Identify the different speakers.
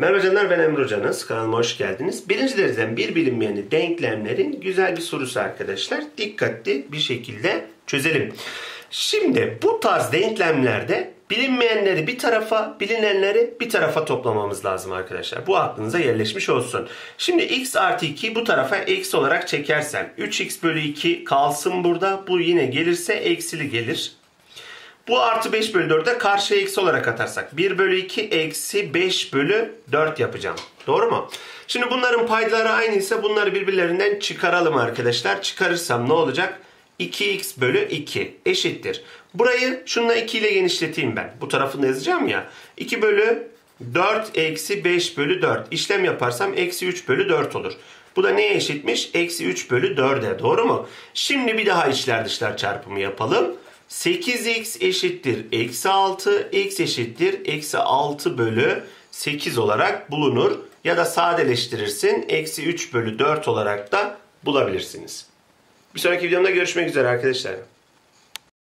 Speaker 1: Merhaba canlar ben Emre Hocanız. Kanalıma hoş geldiniz. Birinci dereceden bir bilinmeyeni denklemlerin güzel bir sorusu arkadaşlar. Dikkatli bir şekilde çözelim. Şimdi bu tarz denklemlerde bilinmeyenleri bir tarafa, bilinenleri bir tarafa toplamamız lazım arkadaşlar. Bu aklınıza yerleşmiş olsun. Şimdi x artı 2 bu tarafa eksi olarak çekersem 3x bölü 2 kalsın burada. Bu yine gelirse eksili gelir. Bu artı 5 bölü 4'e karşıya eksi olarak atarsak 1 bölü 2 eksi 5 bölü 4 yapacağım. Doğru mu? Şimdi bunların paydaları aynıysa bunları birbirlerinden çıkaralım arkadaşlar. Çıkarırsam ne olacak? 2x bölü 2 eşittir. Burayı şununla 2 ile genişleteyim ben. Bu tarafını yazacağım ya. 2 bölü 4 eksi 5 bölü 4. İşlem yaparsam eksi 3 bölü 4 olur. Bu da neye eşitmiş? Eksi 3 bölü 4'e. Doğru mu? Şimdi bir daha içler dışlar çarpımı yapalım. 8x eşittir eksi 6, x eşittir eksi 6 bölü 8 olarak bulunur. Ya da sadeleştirirsin eksi 3 bölü 4 olarak da bulabilirsiniz. Bir sonraki videomda görüşmek üzere arkadaşlar.